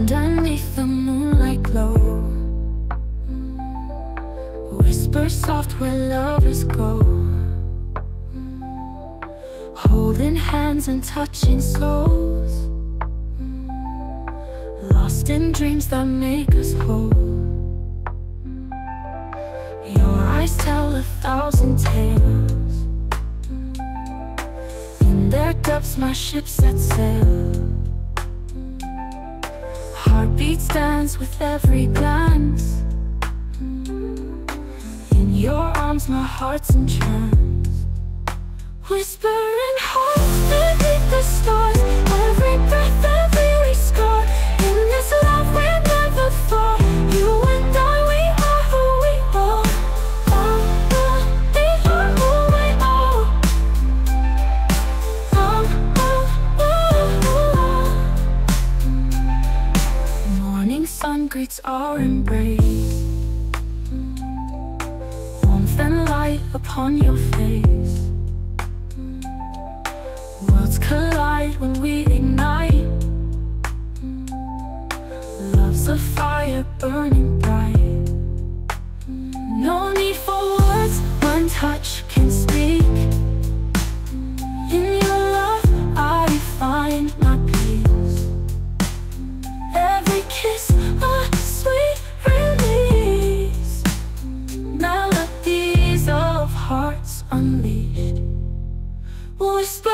Underneath the moonlight glow. Whisper soft where lovers go. Holding hands and touching souls. Lost in dreams that make us whole. Your eyes tell a thousand tales. In their depths my ship sets sail. Heartbeats dance with every glance. In your arms my heart's entranced Whispering hope beneath the stars Greets our embrace. Warmth and light upon your face. Worlds collide when we ignite. Love's a fire burning bright Whisper.